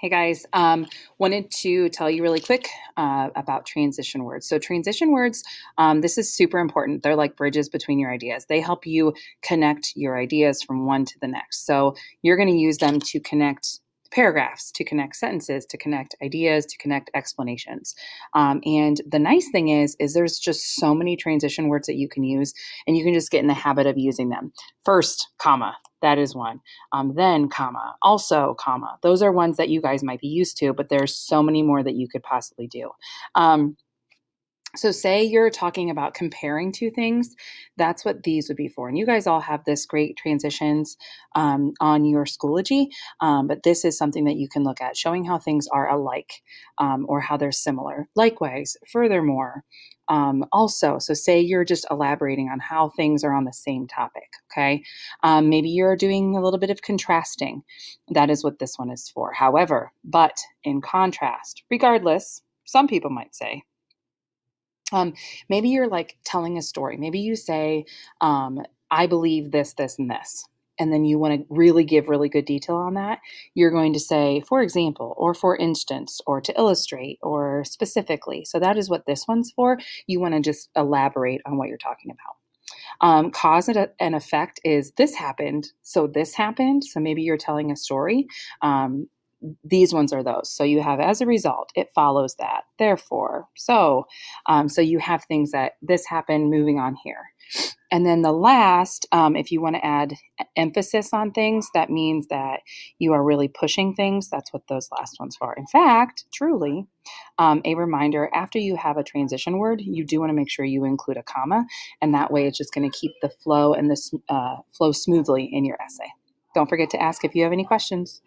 Hey guys, um, wanted to tell you really quick uh, about transition words. So, transition words, um, this is super important. They're like bridges between your ideas. They help you connect your ideas from one to the next. So, you're going to use them to connect paragraphs, to connect sentences, to connect ideas, to connect explanations. Um, and the nice thing is, is there's just so many transition words that you can use, and you can just get in the habit of using them. First, comma, that is one. Um, then, comma, also, comma. Those are ones that you guys might be used to, but there's so many more that you could possibly do. Um, so, say you're talking about comparing two things, that's what these would be for. And you guys all have this great transitions um, on your Schoology, um, but this is something that you can look at, showing how things are alike um, or how they're similar. Likewise, furthermore, um, also, so say you're just elaborating on how things are on the same topic, okay? Um, maybe you're doing a little bit of contrasting. That is what this one is for. However, but in contrast, regardless, some people might say, um, maybe you're like telling a story. Maybe you say, um, I believe this, this, and this. And then you want to really give really good detail on that. You're going to say, for example, or for instance, or to illustrate, or specifically. So that is what this one's for. You want to just elaborate on what you're talking about. Um, cause and effect is this happened, so this happened. So maybe you're telling a story. Um, these ones are those. So you have as a result, it follows that. Therefore, so, um, so you have things that this happened, moving on here. And then the last, um, if you want to add emphasis on things, that means that you are really pushing things. That's what those last ones are. In fact, truly, um, a reminder after you have a transition word, you do want to make sure you include a comma, and that way it's just going to keep the flow and the uh, flow smoothly in your essay. Don't forget to ask if you have any questions.